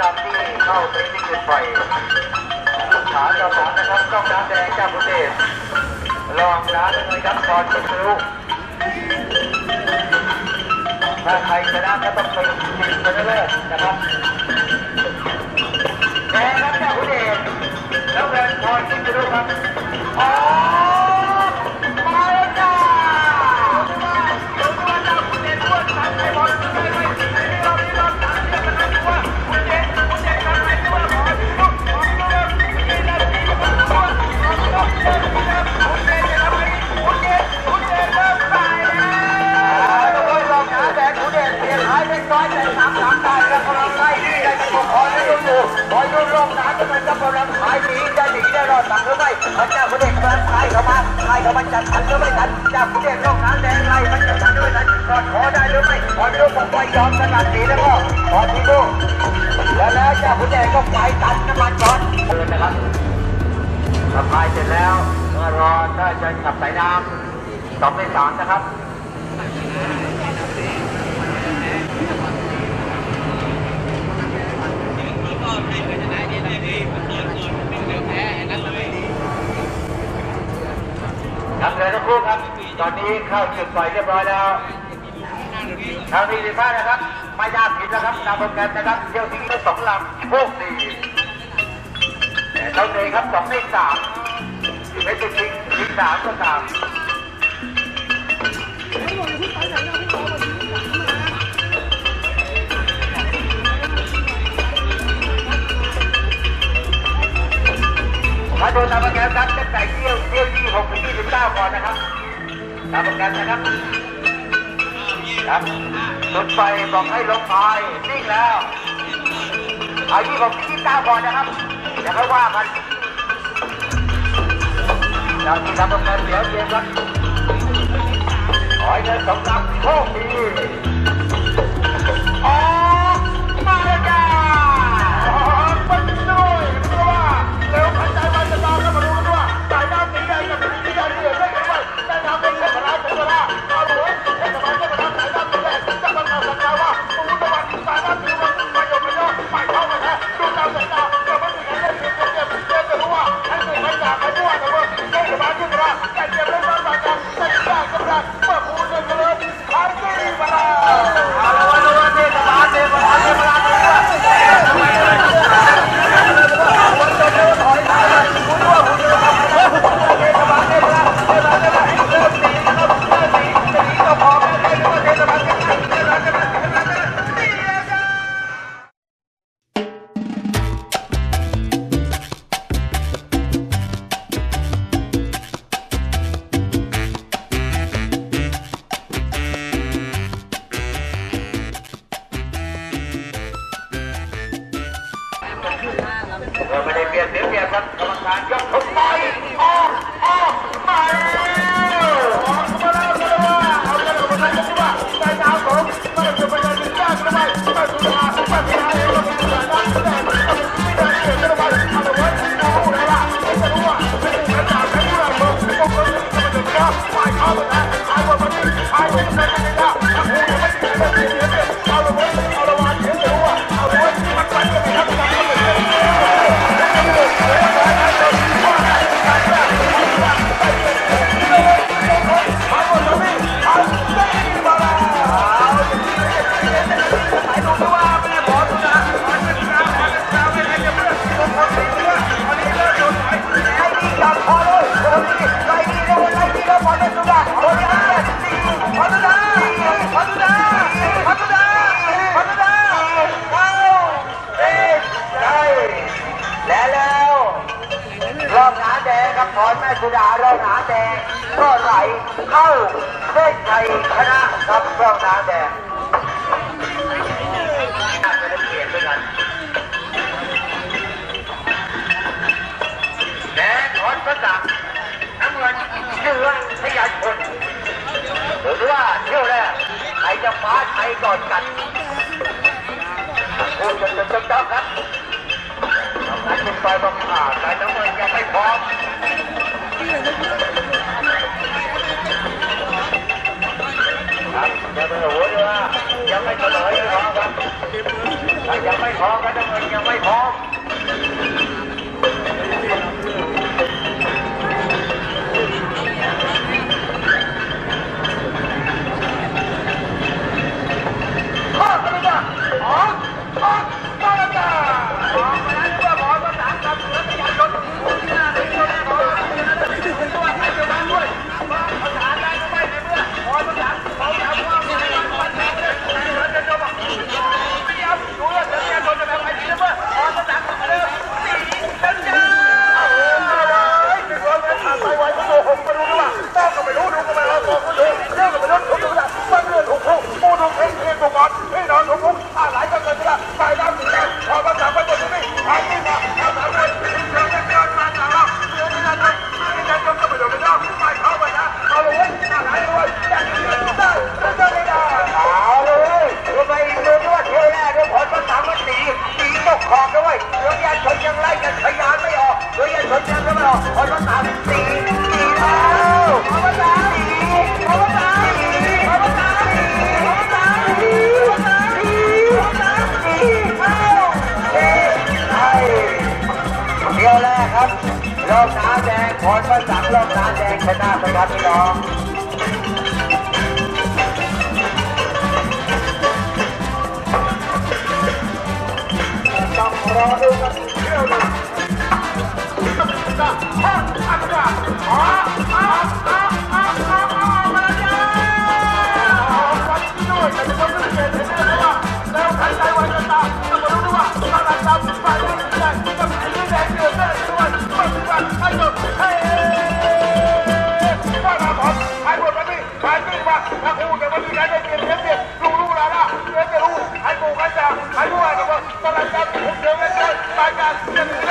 ดำที่เข้าไปที่จุดไฟขาต่อขานะครับต้องน้ำแดงจ้ากกรุงเทพลองน้ำเลยครับตอนจะรู้ถ้าใครชนะก็ต้องเป็นทีมชนะเลิศนะครับแดงครับเจ้าคุณเดชแล้วเดินพอที่จะรู้ครับ ไม่ทันเจ้าคุณเดชลงน้ำแดงไล่มันจะทันหรือไม่ทันขอได้หรือไม่ขอดูผมไม่ยอมสลัดหนีแล้วก็ขอที่ดูแล้วแล้วเจ้าคุณเดชก็ไปตัดน้ำมันก่อนเดินนะครับสะพายเสร็จแล้วเมื่อรอถ้าจะขับสายน้ำสองในสามนะครับครับเลยทั้งคู่ครับ ตอนนี้เข้าจุดปล่อยเรียบร้อยแล้วทางทีสิบห้านะครับไม่ยากผิดนะครับตามโปรแกรมนะครับเที่ยวทิ้งได้สองลำโชคดีแต่ต้องเลยครับสองในสามไม่ติดทิ้งทิ้งสามก็สามมาโดูตามโปรแกรมครับตั้งแต่เที่ยวเที่ยวที่หกถึงยี่สิบเก้าก่อนนะครับ ตามโประกันนะครับ ครับรถไฟบอกให้ลงไปนิ่งแล้วเอาที่ผมที่เก้าก่อนนะครับ เดี๋ยวค่อยว่ากันเราที่ทำประกันเดี๋ยวเย็นครับขอให้เดินสมรับโชคดี นครับพรแม่สุดาเรอบหนาแดงก็ไหลเข้าเส้นชัยชนะครับเรอบหนาแดงน่าจะได้เปลี่ยนด้วยกันแดงถอนพระสังน้ำเงินเชื่อพยานชนหรือว่าเที่ยวแรกใครจะฟ้าใครก่อนกันโอ้ยจนจนจบครับ สายคุณไปบอกอ่าสายน้ำเงินยังไม่พร้อม ออกด้วยเรือยาชนยังไล่กันขยานไม่ออกเรือยาชนยังไม่ออกออกมาสามสี่สี่แล้วออกตาสามสี่ออกมาสามสี่ออกมาสามสี่ออกมาสามสี่ออกมาสามสี่ออกมาสามสี่เอาเฮ้ไอ้เดียวแรกครับรอบน้ำแดงขอนพระสังรอบน้ำแดงชนะนะครับพี่น้อง Olha o Altyazı M.K.